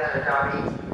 together, Dobby.